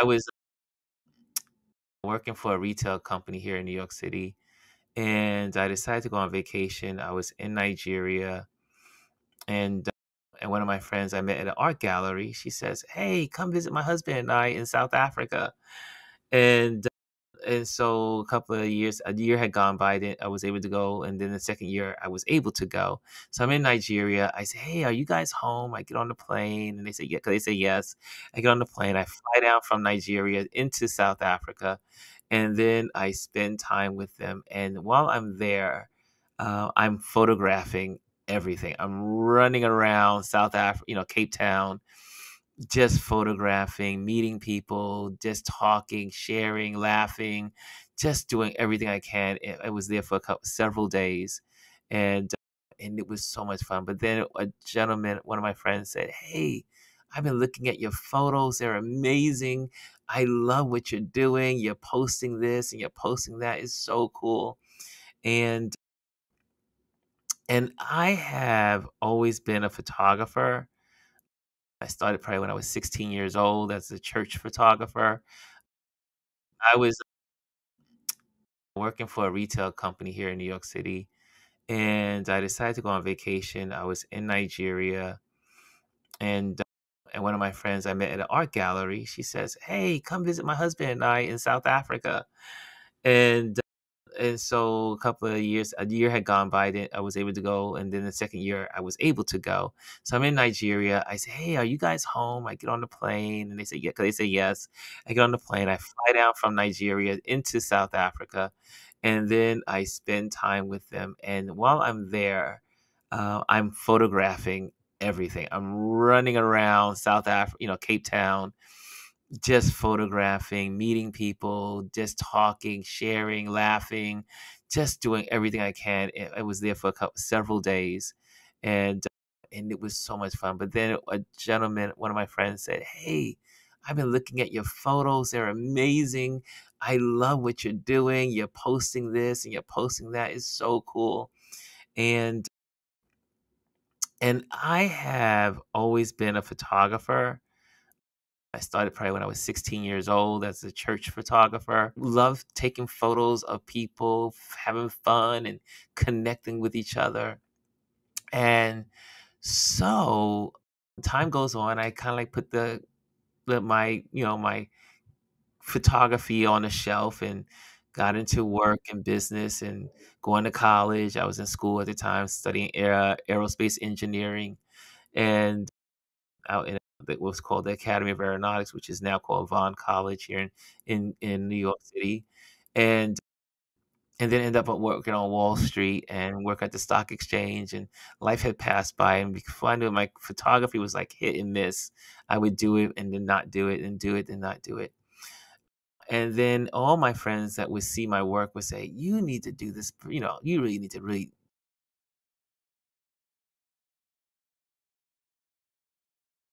I was working for a retail company here in New York City, and I decided to go on vacation. I was in Nigeria, and uh, and one of my friends I met at an art gallery, she says, "Hey, come visit my husband and I in South Africa." And and so a couple of years, a year had gone by, then I was able to go, and then the second year I was able to go. So I'm in Nigeria. I say, "Hey, are you guys home?" I get on the plane, and they say, "Yeah," because they say yes. I get on the plane. I fly down from Nigeria into South Africa, and then I spend time with them. And while I'm there, uh, I'm photographing everything. I'm running around South Africa, you know, Cape Town, just photographing, meeting people, just talking, sharing, laughing, just doing everything I can. I was there for couple, several days, and and it was so much fun. But then a gentleman, one of my friends, said, "Hey, I've been looking at your photos. They're amazing. I love what you're doing. You're posting this and you're posting that. It's so cool." And and I have always been a photographer. I started probably when I was 16 years old as a church photographer. I was working for a retail company here in New York City, and I decided to go on vacation. I was in Nigeria, and uh, and one of my friends I met at an art gallery, she says, "Hey, come visit my husband and I in South Africa." And and so a couple of years, a year had gone by, then I was able to go, and then the second year I was able to go. So I'm in Nigeria. I say, "Hey, are you guys home?" I get on the plane, and they say, "Yeah," because they say yes. I get on the plane. I fly down from Nigeria into South Africa, and then I spend time with them. And while I'm there, uh, I'm photographing everything. I'm running around South Africa, you know, Cape Town, just photographing, meeting people, just talking, sharing, laughing, just doing everything I can. I was there for a couple, several days, and and it was so much fun. But then a gentleman, one of my friends, said, "Hey, I've been looking at your photos. They're amazing. I love what you're doing. You're posting this and you're posting that. It's so cool." And and I have always been a photographer. I started probably when I was 16 years old as a church photographer. Love taking photos of people having fun and connecting with each other. And so time goes on, I kind of like put the, the my you know my photography on a shelf and got into work and business and going to college. I was in school at the time studying air, aerospace engineering and out in what was called the Academy of Aeronautics, which is now called Vaughn College here in in, in New York City, and and then end up working on Wall Street and work at the stock exchange. And life had passed by, and before I knew it, my photography was like hit and miss. I would do it and then not do it, and do it and not do it. And then all my friends that would see my work would say, "You need to do this. You know, you really need to really